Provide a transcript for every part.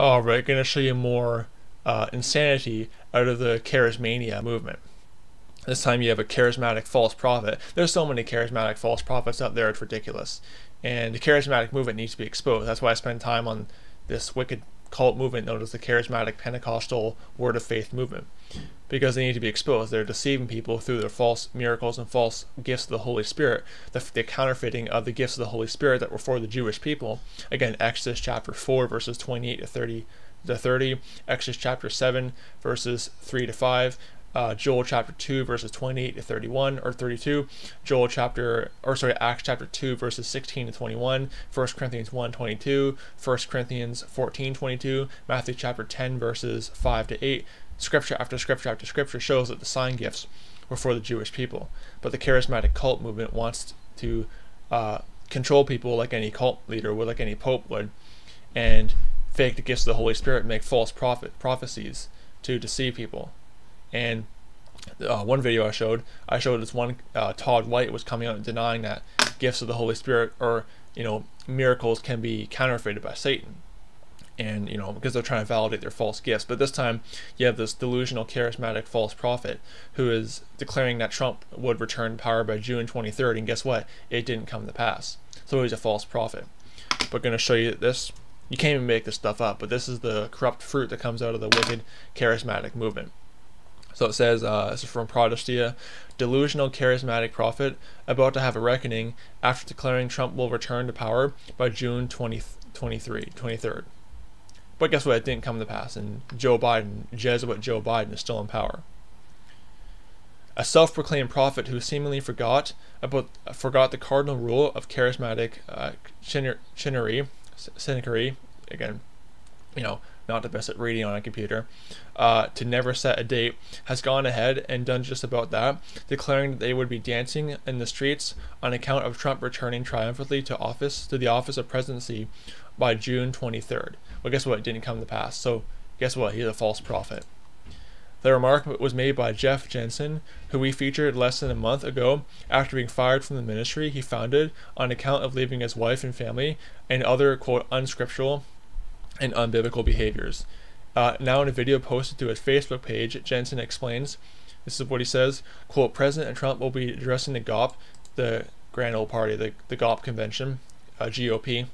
All right, going to show you more uh, insanity out of the charismania movement. This time you have a charismatic false prophet. There's so many charismatic false prophets out there, it's ridiculous. And the charismatic movement needs to be exposed. That's why I spend time on this wicked cult movement known as the charismatic Pentecostal Word of Faith movement. Because they need to be exposed. They're deceiving people through their false miracles and false gifts of the Holy Spirit, the, the counterfeiting of the gifts of the Holy Spirit that were for the Jewish people. Again, Exodus chapter 4, verses 28 to 30 to 30, Exodus chapter 7, verses 3 to 5, uh, Joel chapter 2 verses 28 to 31 or 32, Joel chapter or sorry Acts chapter 2 verses 16 to 21, 1 Corinthians 1 22, 1 Corinthians 14 22, Matthew chapter 10 verses 5 to 8. Scripture after scripture after scripture shows that the sign gifts were for the Jewish people, but the charismatic cult movement wants to uh, control people like any cult leader would, like any pope would, and fake the gifts of the Holy Spirit, make false prophet prophecies to deceive people and uh, one video I showed, I showed this one uh, Todd White was coming out and denying that gifts of the Holy Spirit or you know miracles can be counterfeited by Satan, and you know because they're trying to validate their false gifts. But this time you have this delusional, charismatic false prophet who is declaring that Trump would return power by June 23rd, and guess what? It didn't come to pass. So he's a false prophet. We're going to show you this. You can't even make this stuff up, but this is the corrupt fruit that comes out of the wicked, charismatic movement. So it says, uh, this is from Protestia, delusional charismatic prophet about to have a reckoning after declaring Trump will return to power by June 20, 23, 23rd. But guess what? It didn't come to pass, and Joe Biden, Jesuit Joe Biden, is still in power. A self-proclaimed prophet who seemingly forgot about forgot the cardinal rule of charismatic uh, cynicery, again, you know, not the best at reading on a computer, uh, to never set a date, has gone ahead and done just about that, declaring that they would be dancing in the streets on account of Trump returning triumphantly to office to the office of presidency by June 23rd. Well, guess what? It didn't come to pass. So, guess what? He's a false prophet. The remark was made by Jeff Jansen, who we featured less than a month ago after being fired from the ministry he founded on account of leaving his wife and family and other, quote, unscriptural and unbiblical behaviors. Uh, now in a video posted to his Facebook page, Jansen explains, this is what he says, quote, President Trump will be addressing the GOP, the Grand Old Party, the, the GOP convention, uh, GOP,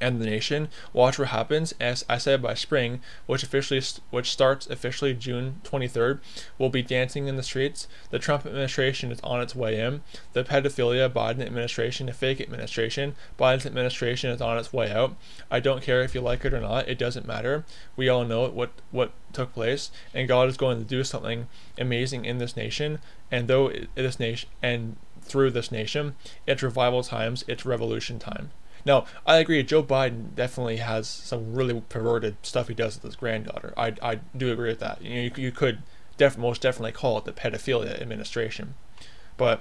and the nation. Watch what happens. As I said, by spring, which officially which starts officially June 23rd, we'll be dancing in the streets. The Trump administration is on its way in. The pedophilia Biden administration, the fake administration, Biden's administration is on its way out. I don't care if you like it or not. It doesn't matter. We all know what what took place, and God is going to do something amazing in this nation. And though this nation and through this nation, it's revival times, it's revolution time. Now, I agree. Joe Biden definitely has some really perverted stuff he does with his granddaughter. I, I do agree with that. You you, could def- most definitely call it the pedophilia administration, but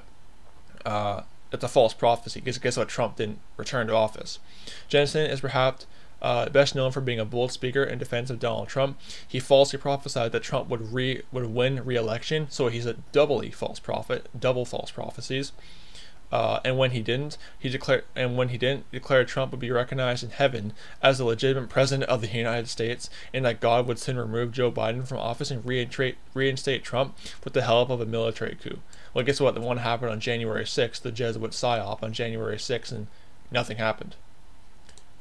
uh, it's a false prophecy. Because guess what? Trump didn't return to office. Jansen is perhaps uh, best known for being a bold speaker in defense of Donald Trump. He falsely prophesied that Trump would re would win re-election, so he's a doubly false prophet, double false prophecies. Uh, and when he didn't, he declared and when he didn't, declared Trump would be recognized in heaven as the legitimate president of the United States, and that God would soon remove Joe Biden from office and reinstate, reinstate Trump with the help of a military coup. Well, guess what? The one happened on January 6th, the Jesuit psyop on January 6th, and nothing happened.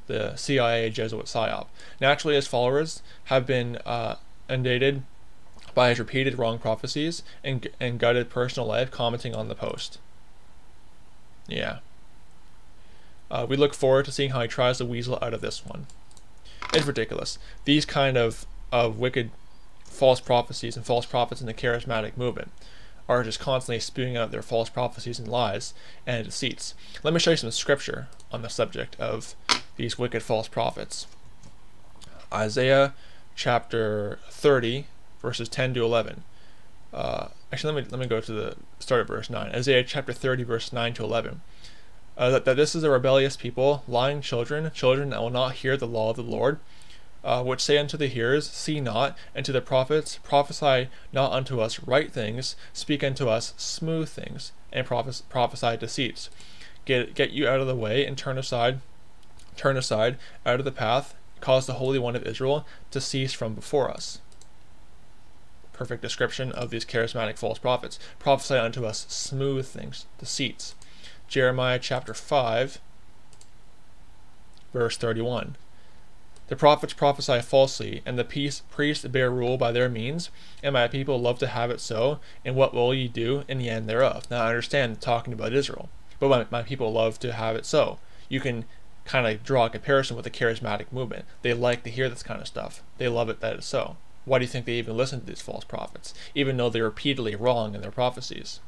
The CIA Jesuit psyop. Naturally, his followers have been uh, inundated by his repeated wrong prophecies and, and gutted personal life, commenting on the post. Yeah. Uh, we look forward to seeing how he tries to weasel out of this one. It's ridiculous. These kind of, of wicked false prophecies and false prophets in the charismatic movement are just constantly spewing out their false prophecies and lies and deceits. Let me show you some scripture on the subject of these wicked false prophets. Isaiah chapter 30, verses 10 to 11. Uh, actually, let me let me go to the start of verse nine. Isaiah chapter thirty, verse nine to eleven. Uh, that, that this is a rebellious people, lying children, children that will not hear the law of the Lord, uh, which say unto the hearers, See not, and to the prophets, Prophesy not unto us right things, speak unto us smooth things, and prophes- prophesy deceits. Get get you out of the way and turn aside, turn aside out of the path cause the Holy One of Israel to cease from before us. Perfect description of these charismatic false prophets. Prophesy unto us smooth things, deceits. Jeremiah chapter 5, verse 31. The prophets prophesy falsely, and the peace, priests bear rule by their means, and my people love to have it so. And what will ye do in the end thereof? Now I understand talking about Israel, but my, my people love to have it so. You can kind of draw a comparison with the charismatic movement. They like to hear this kind of stuff. They love it that it's so. Why do you think they even listen to these false prophets, even though they're repeatedly wrong in their prophecies?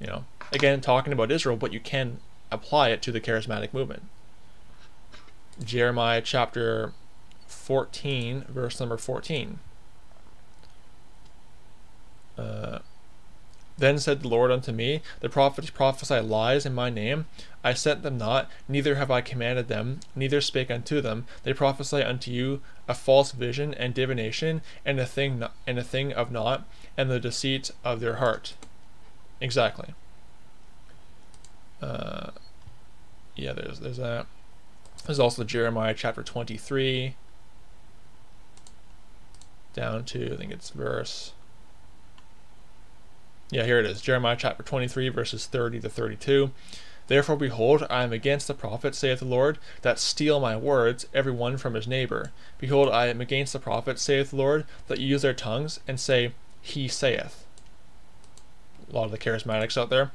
You know, again, talking about Israel, but you can apply it to the charismatic movement. Jeremiah chapter 14, verse number 14. Uh, then said the Lord unto me, The prophets prophesy lies in my name. I sent them not, neither have I commanded them, neither spake unto them. They prophesy unto you a false vision and divination, and a thing not, and a thing of naught, and the deceit of their heart. Exactly. Uh, yeah, there's there's that. There's also Jeremiah chapter 23 down to I think it's verse yeah, here it is. Jeremiah chapter 23 verses 30 to 32. Therefore, behold, I am against the prophets, saith the Lord, that steal my words, every one from his neighbor. Behold, I am against the prophets, saith the Lord, that use their tongues, and say, He saith. A lot of the charismatics out there.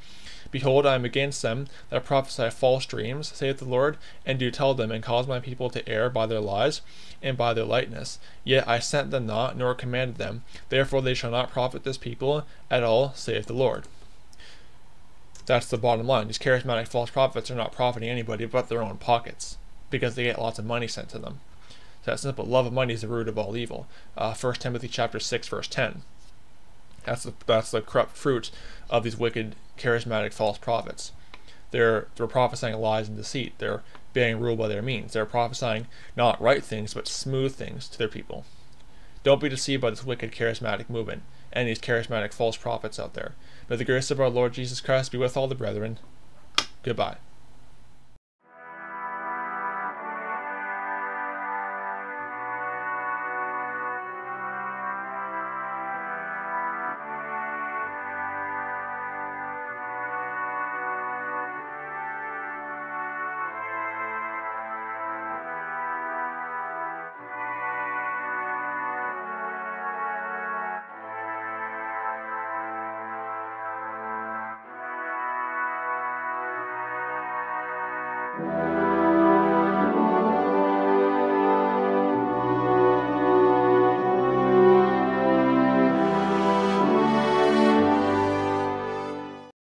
Behold, I am against them that prophesy false dreams, saith the Lord, and do tell them, and cause my people to err by their lies and by their lightness. Yet I sent them not, nor commanded them. Therefore they shall not profit this people at all, saith the Lord. That's the bottom line. These charismatic false prophets are not profiting anybody but their own pockets because they get lots of money sent to them. So that's simple. Love of money is the root of all evil. Uh, 1 Timothy chapter 6, verse 10. That's the, that's the corrupt fruit of these wicked, charismatic false prophets. They're, they're prophesying lies and deceit. They're being ruled by their means. They're prophesying not right things, but smooth things to their people. Don't be deceived by this wicked, charismatic movement and these charismatic false prophets out there. May the grace of our Lord Jesus Christ be with all the brethren. Goodbye.